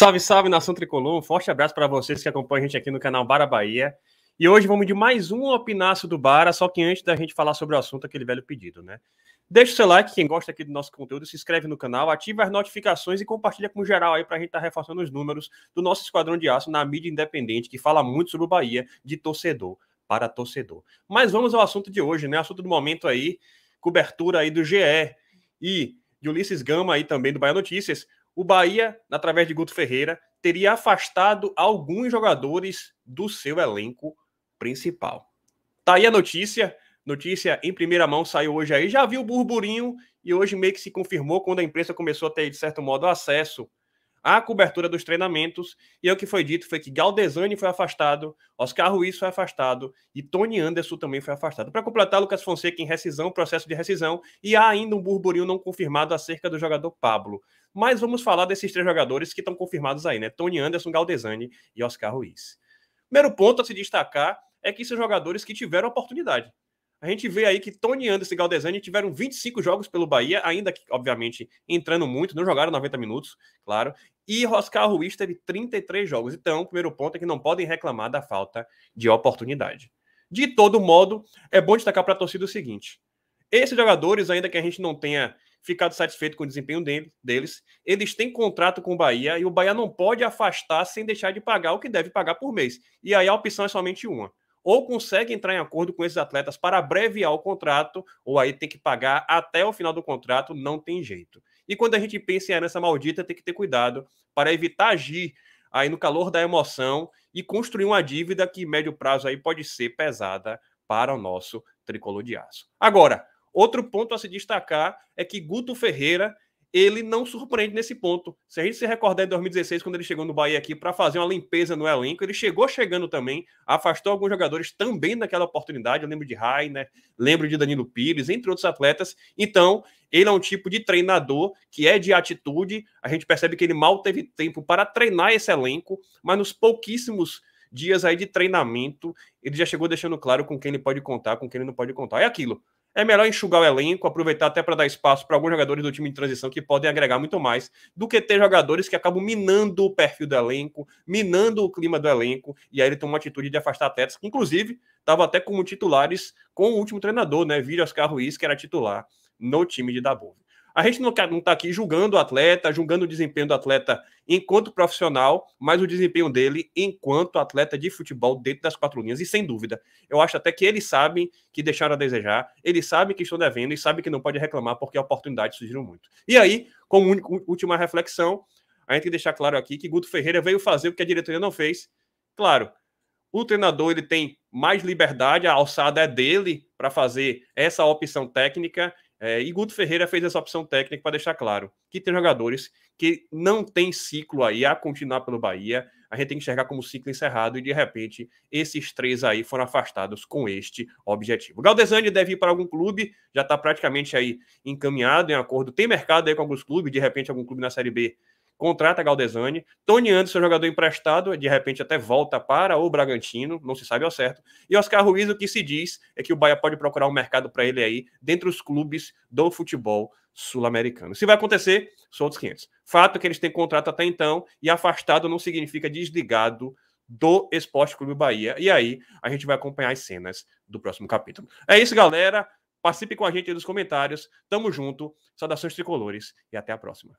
Salve, salve, nação tricolor. Um forte abraço para vocês que acompanham a gente aqui no canal Bara Bahia. E hoje vamos de mais um opinaço do Bara, só que antes da gente falar sobre o assunto, aquele velho pedido, né? Deixa o seu like, quem gosta aqui do nosso conteúdo, se inscreve no canal, ativa as notificações e compartilha com geral aí para a gente estar tá reforçando os números do nosso Esquadrão de Aço na mídia independente, que fala muito sobre o Bahia, de torcedor para torcedor. Mas vamos ao assunto de hoje, né? Assunto do momento aí, cobertura aí do GE e de Ulisses Gama aí também do Bahia Notícias o Bahia, através de Guto Ferreira, teria afastado alguns jogadores do seu elenco principal. Tá aí a notícia. Notícia em primeira mão saiu hoje aí. Já viu o burburinho e hoje meio que se confirmou quando a imprensa começou a ter, de certo modo, acesso a cobertura dos treinamentos, e o que foi dito foi que Galdesani foi afastado, Oscar Ruiz foi afastado e Tony Anderson também foi afastado. Para completar, Lucas Fonseca em rescisão, processo de rescisão, e há ainda um burburinho não confirmado acerca do jogador Pablo. Mas vamos falar desses três jogadores que estão confirmados aí, né? Tony Anderson, Galdesani e Oscar Ruiz. Primeiro ponto a se destacar é que são jogadores que tiveram oportunidade. A gente vê aí que Tony Anderson e Galdesani tiveram 25 jogos pelo Bahia, ainda que, obviamente, entrando muito, não jogaram 90 minutos, claro. E Oscar Ruiz teve 33 jogos. Então, o primeiro ponto é que não podem reclamar da falta de oportunidade. De todo modo, é bom destacar para a torcida o seguinte: esses jogadores, ainda que a gente não tenha ficado satisfeito com o desempenho deles, eles têm contrato com o Bahia e o Bahia não pode afastar sem deixar de pagar o que deve pagar por mês. E aí a opção é somente uma ou consegue entrar em acordo com esses atletas para abreviar o contrato, ou aí tem que pagar até o final do contrato, não tem jeito. E quando a gente pensa em herança maldita, tem que ter cuidado para evitar agir aí no calor da emoção e construir uma dívida que, médio prazo, aí pode ser pesada para o nosso tricolor de aço. Agora, outro ponto a se destacar é que Guto Ferreira ele não surpreende nesse ponto. Se a gente se recordar em 2016, quando ele chegou no Bahia aqui para fazer uma limpeza no elenco, ele chegou chegando também, afastou alguns jogadores também naquela oportunidade. Eu lembro de Rainer, lembro de Danilo Pires, entre outros atletas. Então, ele é um tipo de treinador que é de atitude. A gente percebe que ele mal teve tempo para treinar esse elenco, mas nos pouquíssimos dias aí de treinamento, ele já chegou deixando claro com quem ele pode contar, com quem ele não pode contar. É aquilo é melhor enxugar o elenco, aproveitar até para dar espaço para alguns jogadores do time de transição que podem agregar muito mais do que ter jogadores que acabam minando o perfil do elenco, minando o clima do elenco, e aí ele toma uma atitude de afastar atletas, que inclusive estava até como titulares com o último treinador, né? Vídeo Oscar Ruiz, que era titular no time de Dabov. A gente não está aqui julgando o atleta, julgando o desempenho do atleta enquanto profissional, mas o desempenho dele enquanto atleta de futebol dentro das quatro linhas. E sem dúvida, eu acho até que eles sabem que deixaram a desejar, eles sabem que estão devendo e sabem que não pode reclamar porque oportunidades surgiram muito. E aí, como última reflexão, a gente tem que deixar claro aqui que Guto Ferreira veio fazer o que a diretoria não fez. Claro, o treinador ele tem mais liberdade, a alçada é dele para fazer essa opção técnica é, e Guto Ferreira fez essa opção técnica para deixar claro que tem jogadores que não tem ciclo aí a continuar pelo Bahia. A gente tem que enxergar como ciclo encerrado e de repente esses três aí foram afastados com este objetivo. Galdesani deve ir para algum clube, já está praticamente aí encaminhado em acordo. Tem mercado aí com alguns clubes, de repente algum clube na Série B contrata Galdesani. Tony Anderson, jogador emprestado, de repente até volta para o Bragantino, não se sabe ao certo. E Oscar Ruiz, o que se diz é que o Bahia pode procurar um mercado para ele aí, dentre os clubes do futebol sul-americano. Se vai acontecer, são outros 500. Fato é que eles têm contrato até então, e afastado não significa desligado do Esporte Clube Bahia. E aí, a gente vai acompanhar as cenas do próximo capítulo. É isso, galera. Participe com a gente nos comentários. Tamo junto. Saudações tricolores e até a próxima.